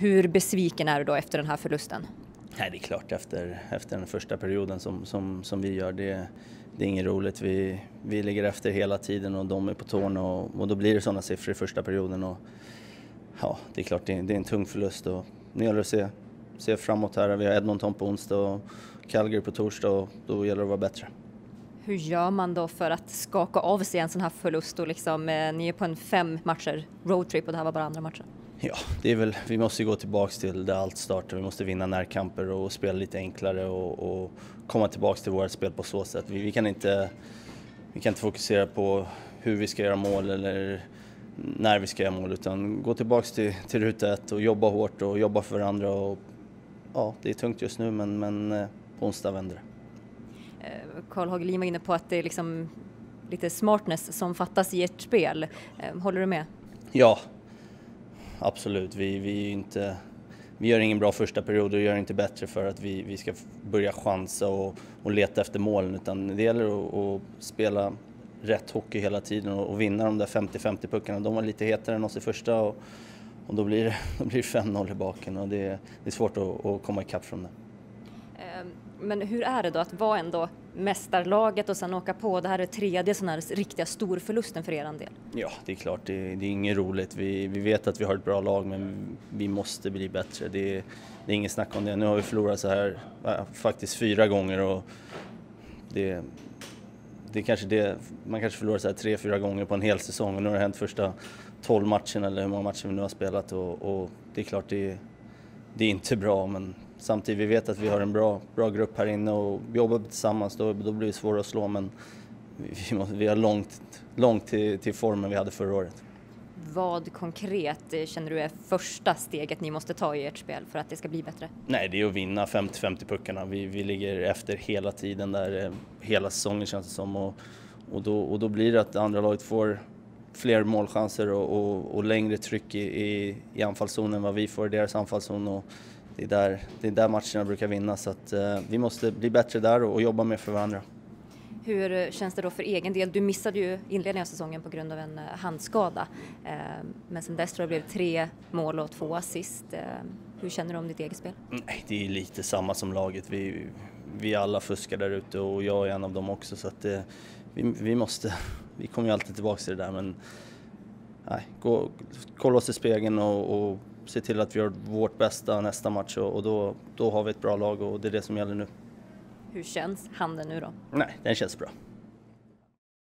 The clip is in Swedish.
Hur besviken är du då efter den här förlusten? Nej, det är klart efter, efter den första perioden som, som, som vi gör. Det, det är inget roligt. Vi, vi ligger efter hela tiden och de är på tårna och, och då blir det sådana siffror i första perioden. Och, ja, det är klart det är, det är en tung förlust och nu gäller det att se, se framåt här. Vi har Edmonton på onsdag och Calgary på torsdag och då gäller det att vara bättre. Hur gör man då för att skaka av sig en sån här förlust och liksom, eh, ni är på en fem matcher roadtrip och det här var bara andra matchen? Ja, det är väl, vi måste gå tillbaks till där allt startar. Vi måste vinna närkamper och spela lite enklare och, och komma tillbaks till vårt spel på så sätt. Vi, vi, kan inte, vi kan inte fokusera på hur vi ska göra mål eller när vi ska göra mål utan gå tillbaks till, till ruta ett och jobba hårt och jobba för varandra. Och, ja, det är tungt just nu men, men eh, på onsdag vänder det. Karl Hagelin var inne på att det är liksom lite smartness som fattas i ert spel. Eh, håller du med? Ja, absolut. Vi, vi, inte, vi gör ingen bra första period och gör inte bättre för att vi, vi ska börja chansa och, och leta efter målen utan det gäller att, att spela rätt hockey hela tiden och, och vinna de där 50-50 puckarna. De var lite hetare än oss i första och, och då blir det, blir 5-0 i baken och det, det är svårt att, att komma ikapp från det. Ehm, men hur är det då att vara ändå mästarlaget och sen åka på, det här är tredje sån här riktiga storförlusten för er del? Ja, det är klart, det, det är inget roligt. Vi, vi vet att vi har ett bra lag men vi måste bli bättre. Det, det är inget snack om det. Nu har vi förlorat så här faktiskt fyra gånger och det, det är kanske det, man kanske förlorar så här tre, fyra gånger på en hel säsong och nu har det hänt första tolv matcherna eller hur många matcher vi nu har spelat och, och det är klart det, det är inte bra men samtidigt vi vet att vi har en bra, bra grupp här inne och jobbar tillsammans då, då blir det svårare att slå men vi, måste, vi har långt, långt till, till formen vi hade förra året. Vad konkret eh, känner du är första steget ni måste ta i ert spel för att det ska bli bättre? Nej, det är att vinna 50-50 puckarna. Vi, vi ligger efter hela tiden där, eh, hela säsongen känns det som och, och, då, och då blir det att andra laget får fler målchanser och, och, och längre tryck i, i, i anfallszonen än vad vi får i deras anfallszon. Och det, är där, det är där matcherna brukar vinnas så att uh, vi måste bli bättre där och, och jobba mer för varandra. Hur känns det då för egen del? Du missade ju inledningen av säsongen på grund av en eh, handskada. Eh, men sen dess tror jag det blev tre mål och två assist. Hur känner du om ditt eget spel? Nej, det är lite samma som laget. Vi, vi alla fuskar där ute och jag är en av dem också så att det, vi, vi måste, vi kommer ju alltid tillbaka till det där men nej, gå, kolla oss i spegeln och, och se till att vi gör vårt bästa nästa match och, och då, då har vi ett bra lag och det är det som gäller nu. Hur känns handen nu då? Nej, den känns bra.